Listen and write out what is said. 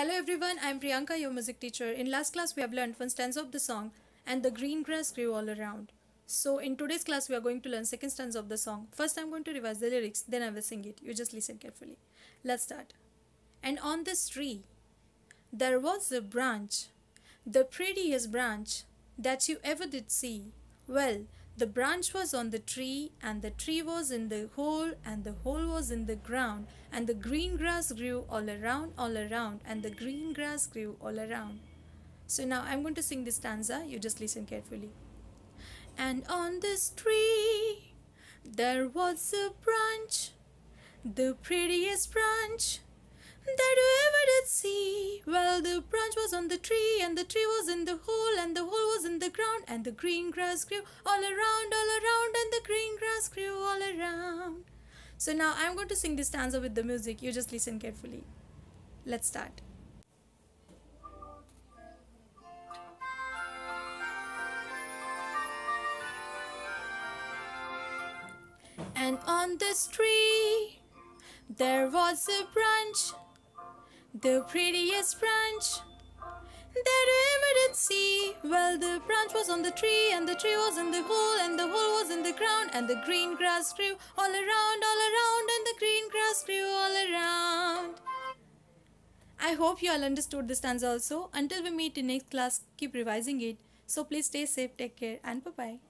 Hello everyone, I am Priyanka, your music teacher. In last class, we have learned one stanza of the song, and the green grass grew all around. So in today's class, we are going to learn second stanza of the song. First, I'm going to revise the lyrics, then I will sing it. You just listen carefully. Let's start. And on this tree, there was a branch, the prettiest branch that you ever did see. Well, the branch was on the tree, and the tree was in the hole, and the hole was in the ground, and the green grass grew all around, all around, and the green grass grew all around. So now I'm going to sing this stanza, you just listen carefully. And on this tree there was a branch, the prettiest branch that ever branch was on the tree, and the tree was in the hole, and the hole was in the ground, and the green grass grew all around, all around, and the green grass grew all around. So now I'm going to sing this stanza with the music. You just listen carefully. Let's start. And on this tree there was a branch, the prettiest branch that ever did see. Well, the branch was on the tree, and the tree was in the hole, and the hole was in the ground, and the green grass grew all around, all around, and the green grass grew all around. I hope you all understood this stanza also. Until we meet in next class, keep revising it. So please stay safe, take care, and bye bye.